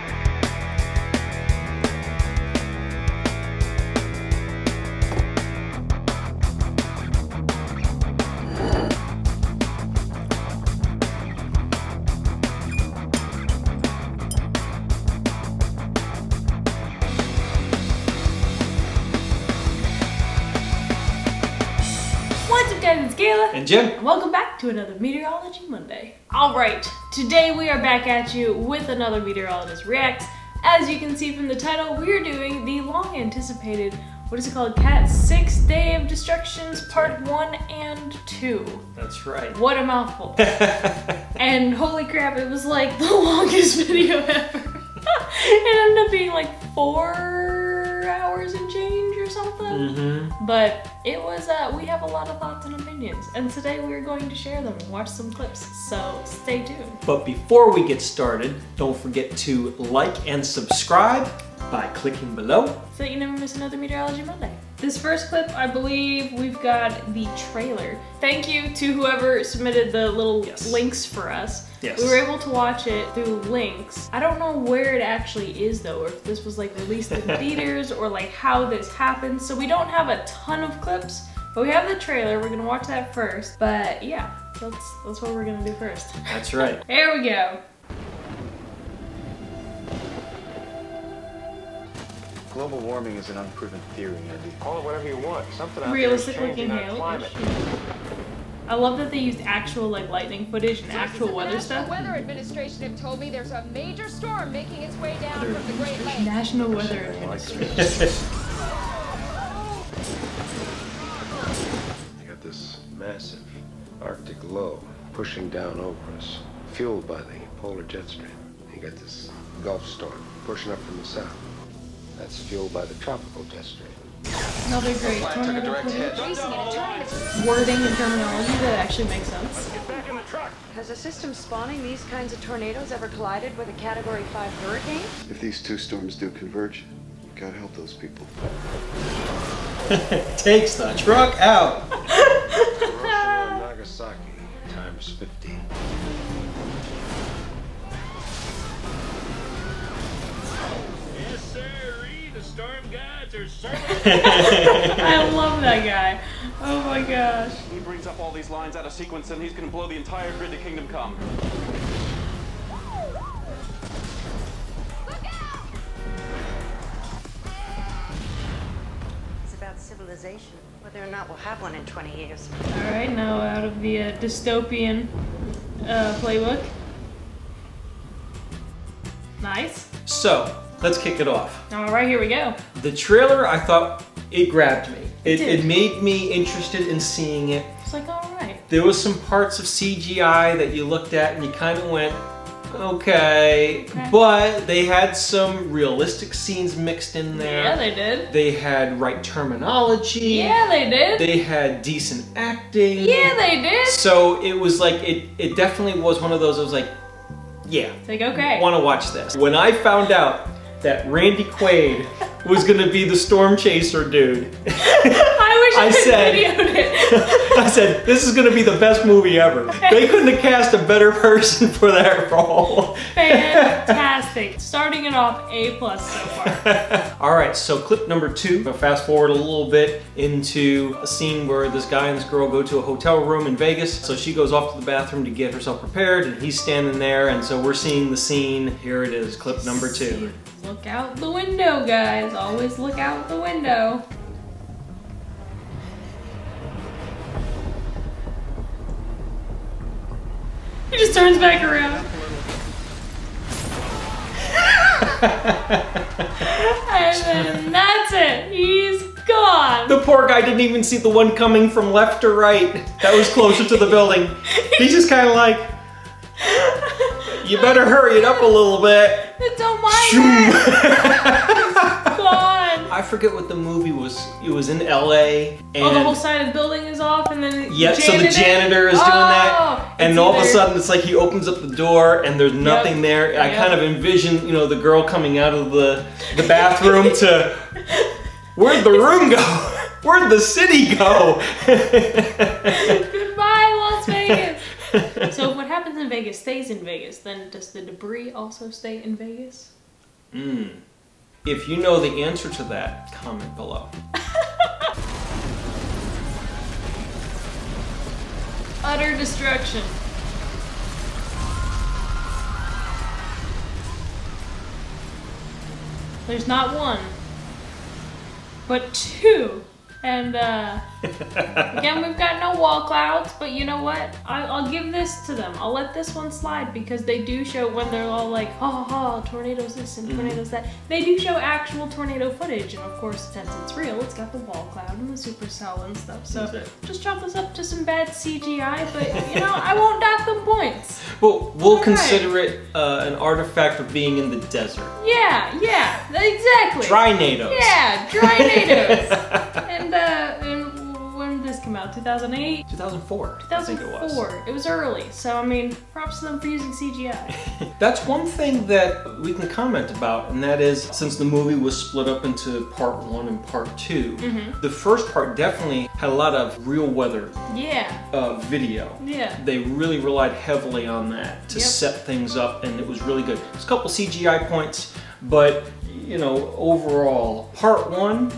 What's And Jim. Welcome back to another Meteorology Monday. Alright, today we are back at you with another Meteorologist Reacts. As you can see from the title, we are doing the long anticipated, what is it called, Cat 6 Day of Destructions Part 1 and 2. That's right. What a mouthful. and holy crap, it was like the longest video ever. it ended up being like four hours and change or something. Mm-hmm. But it was, uh, we have a lot of thoughts and opinions, and today we're going to share them and watch some clips, so stay tuned. But before we get started, don't forget to like and subscribe by clicking below. So that you never miss another Meteorology Monday. This first clip, I believe we've got the trailer. Thank you to whoever submitted the little Yes. links for us. Yes. We were able to watch it through links. I don't know where it actually is though, or if this was like released in theaters or like how this happened. So we don't have a ton of clips, but we have the trailer. We're gonna watch that first. But yeah, that's that's what we're gonna do first. That's right. Here we go. Global warming is an unproven theory, Andy. Call it whatever you want. Something out Realistic there is looking changing our climate. I love that they used actual like lightning footage and actual The weather National stuff. Weather Administration have told me there's a major storm making its way down from the Great Lakes. National Weather Administration. You got this massive Arctic low pushing down over us, fueled by the polar jet stream. You got this Gulf storm pushing up from the south. That's fueled by the tropical jet stream. Another great tornado footage. Racing and turning Wording and terminology that actually makes sense. Has a system spawning these kinds of tornadoes ever collided with a Category 5 hurricane? If these two storms do converge, we gotta help those people. Takes the truck out. Hiroshima Nagasaki times 50. Storm gods are. I love that guy. Oh my gosh. He brings up all these lines out of sequence and he's gonna blow the entire grid to Kingdom Come. It's about civilization, whether or not we'll have one in 20 years. Alright, now out of the uh, dystopian uh, playbook. Nice. So, let's kick it off. Alright, here we go. The trailer, I thought it grabbed me. It, did. it made me interested in seeing it. It's like, alright. There was some parts of CGI that you looked at and you kind of went, okay. Okay. But they had some realistic scenes mixed in there. Yeah, they did. They had right terminology. Yeah, they did. They had decent acting. Yeah, they did. So it was like, it, it definitely was one of those, I was like, yeah, It's like, okay. want to watch this. When I found out that Randy Quaid was gonna be the storm chaser dude, I wish I, said- videoed it. I said, this is gonna be the best movie ever. They couldn't have cast a better person for that role. Fantastic. Starting it off A plus so far. All right, so clip number two. I'll fast forward a little bit into a scene where this guy and this girl go to a hotel room in Vegas. So she goes off to the bathroom to get herself prepared, and he's standing there, and so we're seeing the scene. Here it is, clip number two. Look out the window, guys. Always look out the window. He just turns back around. and then that's it. He's gone. The poor guy didn't even see the one coming from left to right that was closer to the building. He's just kind of like, you better hurry it up a little bit. Don't mind that. He's gone. I forget what the movie was. It was in L.A. and oh, the whole side of the building is off, and then Yep, so the janitor is doing that, Oh, and it's all of a sudden it's like he opens up the door and there's nothing there. I kind of envision, you know, the girl coming out of the the bathroom to where'd the room go? Where'd the city go? Goodbye, Las Vegas. so if what happens in Vegas stays in Vegas, then does the debris also stay in Vegas? Mm. If you know the answer to that, comment below. Utter destruction. There's not one, but two. And uh, again, we've got no wall clouds, but you know what? I, I'll give this to them. I'll let this one slide because they do show when they're all like, ha ha ha, tornadoes this and tornadoes that. They do show actual tornado footage, and of course, since it's real, it's got the wall cloud and the supercell and stuff. So just chalk this up to some bad CGI, but you know, I won't dock them points. Well, we'll Alright. consider it uh, an artifact of being in the desert. Yeah, yeah, exactly. Dry nados. Yeah, dry natives. out? 2008? 2004, I think it was. 2004. It was early, so I mean, props to them for using CGI. That's one thing that we can comment about, and that is since the movie was split up into part one and part 2 Mm-hmm. the first part definitely had a lot of real weather Yeah, uh, video. yeah. They really relied heavily on that to Yep. set things up, and it was really good. There's a couple CGI points, but you know, overall, part one,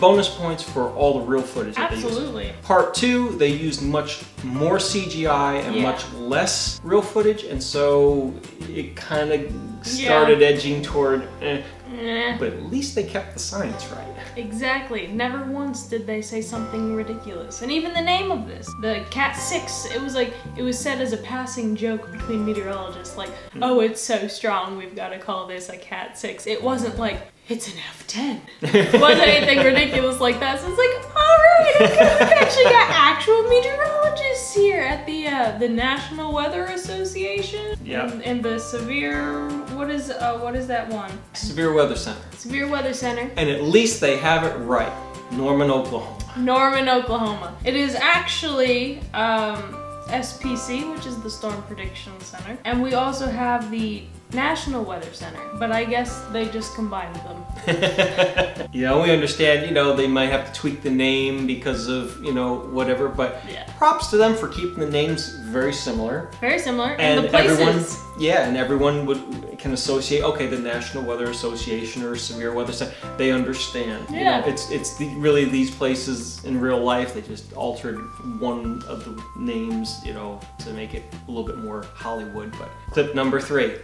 bonus points for all the real footage that they used. Absolutely. Part two, they used much more CGI and Yeah. much less real footage, and so it kind of started edging toward. Eh. Eh, But at least they kept the science right. exactly. Never once did they say something ridiculous. And even the name of this, the Cat 6, it was like, it was said as a passing joke between meteorologists, like, Hmm. oh, it's so strong, we've got to call this a Cat 6. It wasn't like, it's an F10. It wasn't anything ridiculous like that. So it's like, all right, okay, we've actually got actual meteorologists here at the uh, the National Weather Association. Yeah. And, and the severe, what is uh, what is that one? Severe Weather Center. Severe Weather Center. And at least they have it right. Norman, Oklahoma. Norman, Oklahoma. It is actually um, SPC, which is the Storm Prediction Center, and we also have the National Weather Center, but I guess they just combined them. yeah, we understand, you know, they might have to tweak the name because of, you know, whatever, but Yeah. props to them for keeping the names very similar. Very similar, and, And the places. everyone, yeah, and everyone would can associate. Okay, the National Weather Association or Severe Weather Center. They understand. You Yeah. know, it's it's the, really these places in real life. They just altered one of the names, you know, to make it a little bit more Hollywood. But clip number three,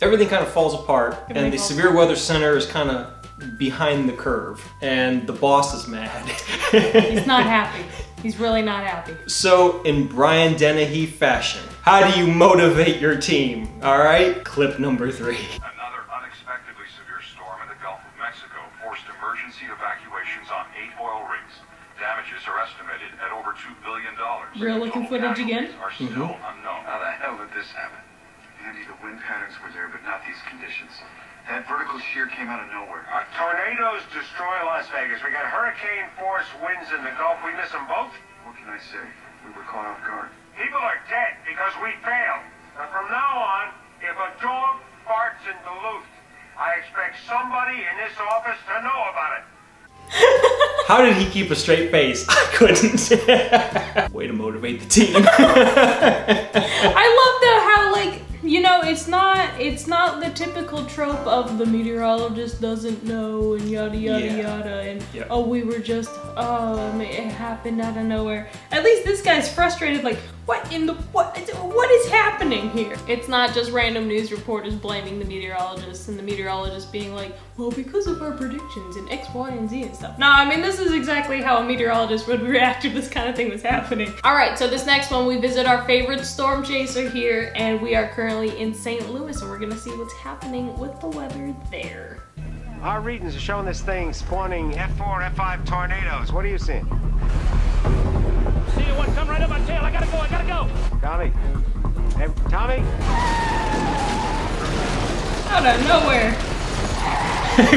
everything kind of falls apart, Everything and the Severe Weather Center is kind of behind the curve, and the boss is mad. He's not happy. He's really not happy. So, in Brian Dennehy fashion, how do you motivate your team? All right, clip number three. Another unexpectedly severe storm in the Gulf of Mexico forced emergency evacuations on eight oil rigs. Damages are estimated at over $2 billion. Real looking footage again? casualties Are still unknown. How the hell did this happen? Andy, the wind patterns were there, but not these conditions. That vertical shear came out of nowhere. Uh, tornadoes destroy Las Vegas. We got hurricane force winds in the Gulf. We miss them both. What can I say? We were caught off guard. People are dead because we failed. And from now on, if a dog farts in Duluth, I expect somebody in this office to know about it. How did he keep a straight face? I couldn't. Way to motivate the team. I love that how like you know it's not it's not the typical trope of the meteorologist doesn't know and yada yada Yeah. yada and Yep. oh we were just oh I mean, it happened out of nowhere. At least this guy's frustrated like what in the what what is happening here? It's not just random news reporters blaming the meteorologists and the meteorologists being like well because of our predictions and X Y and Z and stuff. No, I mean this is exactly how a meteorologist would react if this kind of thing was happening. All right, so this next one we visit our favorite storm chaser here and we are currently in St. Louis and we're gonna see what's happening with the weather there. Our readings are showing this thing spawning F4, F5 tornadoes. What are you seeing? Right up my tail. I gotta go, I gotta go. Tommy? Hey, Tommy? Out of nowhere.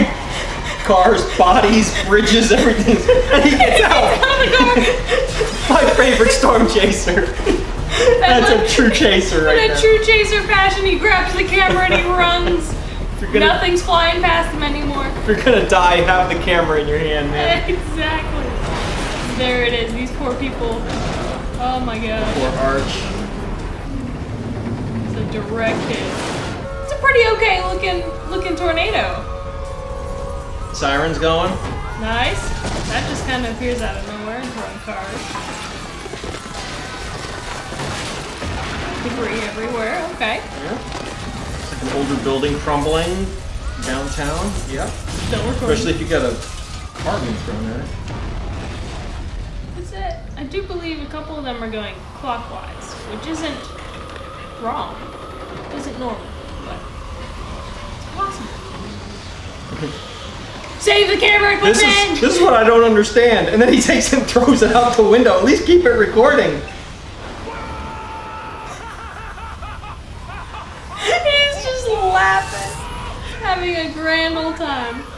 Cars, bodies, bridges, everything. And he gets out. Out of the car. My favorite storm chaser. That's a true chaser right In a there. true chaser fashion, he grabs the camera and he runs. Gonna, Nothing's flying past him anymore. if you're gonna die, have the camera in your hand, man. exactly. There it is. These poor people. Oh my god. Poor Arch. It's a direct hit. It's a pretty okay looking looking tornado. Sirens going. Nice. That just kind of appears out of nowhere and throwing cars. Debris everywhere. Okay. Yeah. It's like an older building crumbling downtown. Yeah. Especially if you got a car being thrown at it. Is it? I do believe a couple of them are going clockwise, which isn't wrong. Isn't normal, but it's possible. Save the camera equipment! This is this is what I don't understand. And then he takes and throws it out the window. At least keep it recording. He's just laughing, having a grand old time.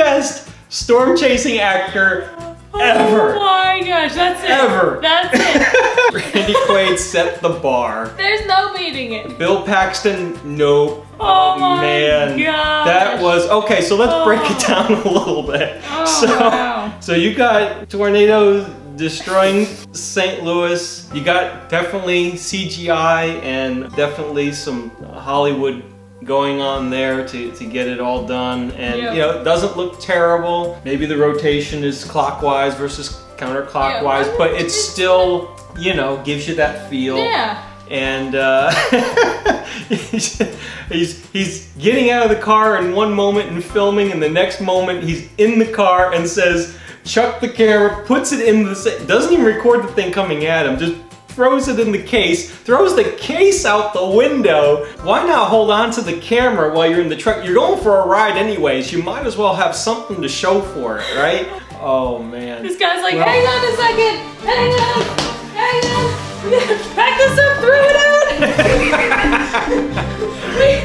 Best storm chasing actor oh ever. Oh my gosh, that's it. Ever. That's it. Randy Quaid set the bar. There's no beating it. Bill Paxton, nope. Oh my man, gosh. that was okay. So let's break it Oh. down a little bit. Oh, so, wow. so you got tornadoes destroying St. Louis. You got definitely CGI and definitely some Hollywood going on there to, to get it all done. And Yep. you know, it doesn't look terrible. Maybe the rotation is clockwise versus counterclockwise, Yeah, but it's still, you know, gives you that feel Yeah. and uh, he's, he's getting out of the car in one moment and filming, and the next moment he's in the car and says, "Chuck the camera," puts it in the doesn't even record the thing coming at him, just throws it in the case, throws the case out the window. Why not hold on to the camera while you're in the truck? You're going for a ride anyways. You might as well have something to show for it, right? Oh man. This guy's like, Well- hang on a second, hang on, hang on. Back this up, throw it out.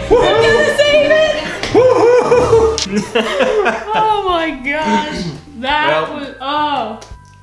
we're gonna save it. oh my gosh, that Well- was oh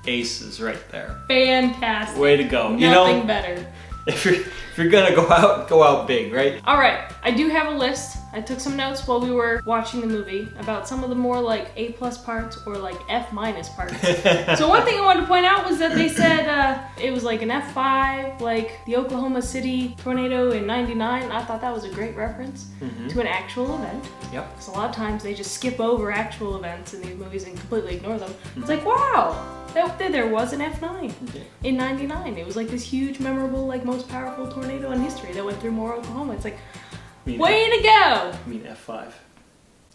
Aces right there. fantastic. Way to go. Nothing you know, better. if you're if you're gonna go out, go out big, right? All right, I do have a list. I took some notes while we were watching the movie about some of the more like A plus parts or like F minus parts. so one thing I wanted to point out was that they said uh, it was like an F5, like the Oklahoma City tornado in '99. I thought that was a great reference Mhm. to an actual event. Yep. Because a lot of times they just skip over actual events in these movies and completely ignore them. It's like, wow, that, there was an F9 in 99. It was like this huge, memorable, like most powerful tornado in history that went through Moore, Oklahoma. It's like, mean, way to go! I mean F5,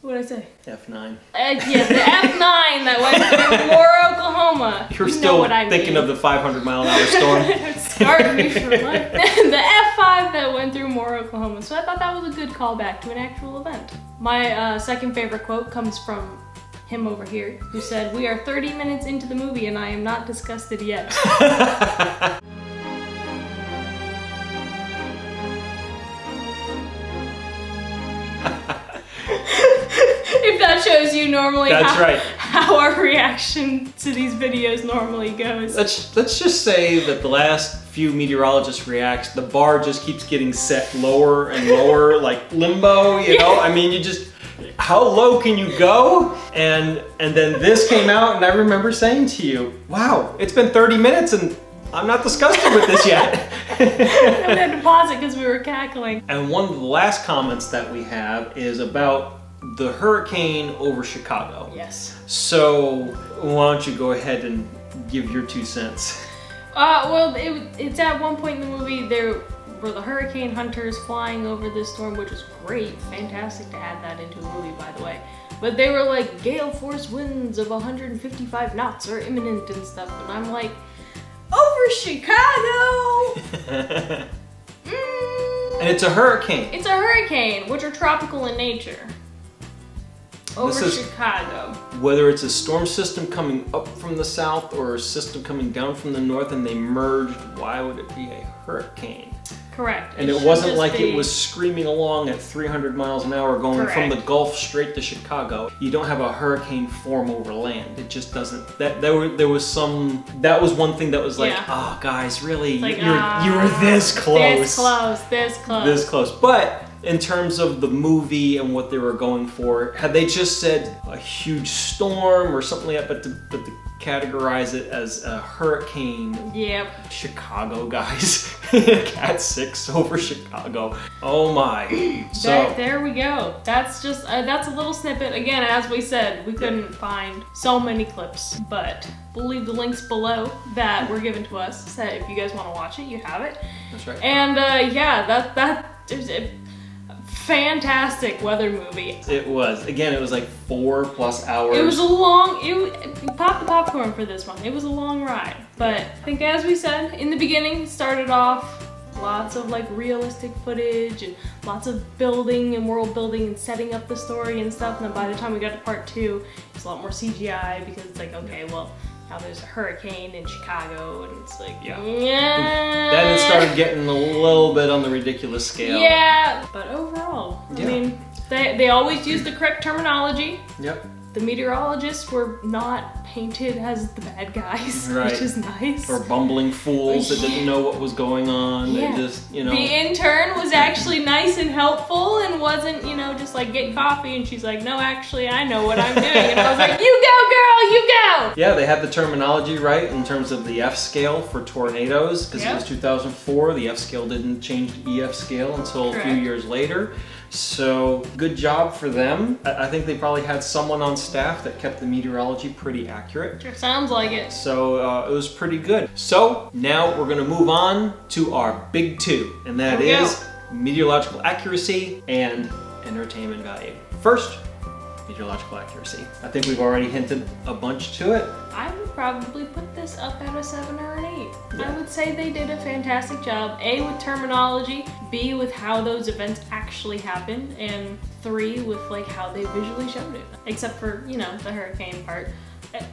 What did I say? F9. Uh, yeah, the F9 that went through Moore, Oklahoma. You're you know still thinking mean. of the 500 mile an hour storm. Scarred me for life. the F5 that went through Moore, Oklahoma. So I thought that was a good callback to an actual event. My uh, second favorite quote comes from him over here, who said, We are 30 minutes into the movie and I am not disgusted yet. if that shows you normally That's how, right. how our reaction to these videos normally goes. let's let's just say that the last few meteorologists reacts, the bar just keeps getting set lower and lower, like limbo. You know, I mean, you just how low can you go? And and then this came out, and I remember saying to you, "Wow, it's been 30 minutes and." I'm not disgusted with this yet. and we had to pause it because we were cackling. And one of the last comments that we have is about the hurricane over Chicago. Yes. So why don't you go ahead and give your two cents? Uh, well, it, it's at one point in the movie there were the hurricane hunters flying over this storm, which was great, fantastic to add that into a movie, by the way. But they were like gale force winds of 155 knots are imminent and stuff, and I'm like, over Chicago. Mm, And it's a hurricane. it's a hurricane, which are tropical in nature. Over is- Chicago. Whether it's a storm system coming up from the south or a system coming down from the north and they merged, why would it be a hurricane? Correct. And it, should wasn't like be- it was screaming along at 300 miles an hour going from the Gulf straight to Chicago. You don't have a hurricane form over land. It just doesn't. That there were there was some. That was one thing that was like, Yeah. oh guys, really, like, you were you were ah, this close, This close, this close. this close. But in terms of the movie and what they were going for. Had they just said a huge storm or something like that, but the, but to categorize it as a hurricane, Yep. Chicago guys, Cat six over Chicago. Oh my! So There, there we go. That's just uh, that's a little snippet. Again, as we said, we couldn't find so many clips, but we'll leave the links below that were given to us. So if you guys want to watch it, you have it. that's right. And uh, yeah, that that there's a fantastic weather movie. It was again. It was like four plus hours. It was a long. It pop the popcorn for this one. It was a long ride, but I think as we said in the beginning, started off lots of like realistic footage and lots of building and world building and setting up the story and stuff. And then by the time we got to part two, it's a lot more CGI because it's like okay, well now there's a hurricane in Chicago and it's like Yeah. yeah. then it started getting a little bit on the ridiculous scale. Yeah, but overall, Yeah. I mean, they they always use the correct terminology Yep. The meteorologists were not painted as the bad guys, Right. which is nice. Or bumbling fools that didn't know what was going on. Yeah. They just, you know. The intern was actually nice and helpful and wasn't, you know, just like get coffee and she's like, no, actually, I know what I'm doing. And I was like, you go, girl, you go. Yeah, they had the terminology right in terms of the F scale for tornadoes because it was 2004. The F scale didn't change to EF scale until a few years later. So good job for them. I think they probably had someone on staff that kept the meteorology pretty accurate. Sure sounds like it. So uh, it was pretty good. So now we're gonna move on to our big two, and that is is meteorological accuracy and entertainment value. First, meteorological accuracy. I think we've already hinted a bunch to it. I would probably put this up at a seven or an eight. Yeah. I would say they did a fantastic job. A with terminology, B with how those events actually happened, and three with like how they visually showed it. Except for, you know, the hurricane part. Eh,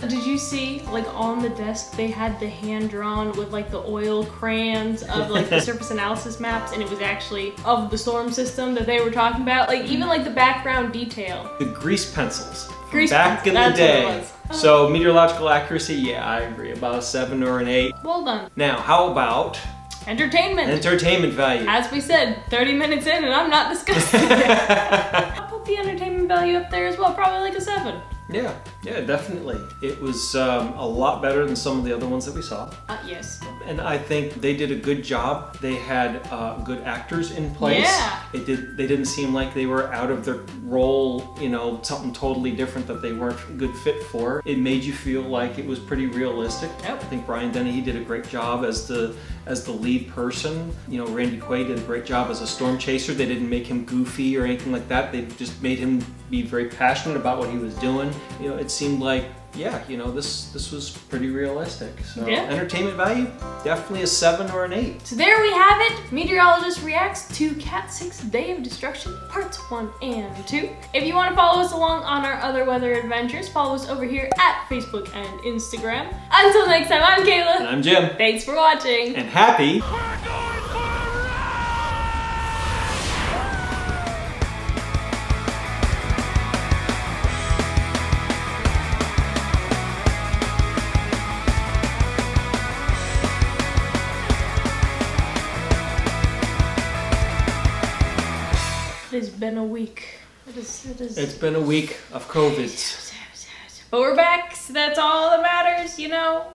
Did you see, like on the desk, they had the hand drawn with like the oil crayons of like the surface analysis maps, and it was actually of the storm system that they were talking about. Like even like the background detail. The grease pencils. Grease back in the day. it. Oh. So meteorological accuracy, yeah, I agree. About a seven or an eight. Well done. Now, how about Entertainment. entertainment value? As we said, 30 minutes in and I'm not discussing it. I'll put the entertainment value up there as well, probably like a 7. Yeah, yeah, definitely. It was um, a lot better than some of the other ones that we saw. Uh, yes. And I think they did a good job. They had uh, good actors in place. Yeah. It did. They didn't seem like they were out of their role. You know, something totally different that they weren't a good fit for. It made you feel like it was pretty realistic. Yep. I think Brian Dennehy did a great job as the as the lead person. You know, Randy Quaid did a great job as a storm chaser. They didn't make him goofy or anything like that. They just made him be very passionate about what he was doing. You know, it seemed like yeah, you know, this this was pretty realistic. So Yeah. entertainment value, definitely a seven or an eight. So there we have it. Meteorologist reacts to Cat 6 Day of Destruction parts 1 and 2. If you want to follow us along on our other weather adventures, follow us over here at Facebook and Instagram. Until next time, I'm Kayla. And Kayla. I'm Jim. Thanks for watching. And happy been a week. It is, it is. It's been a week of COVID. But we're back, so that's all that matters, you know?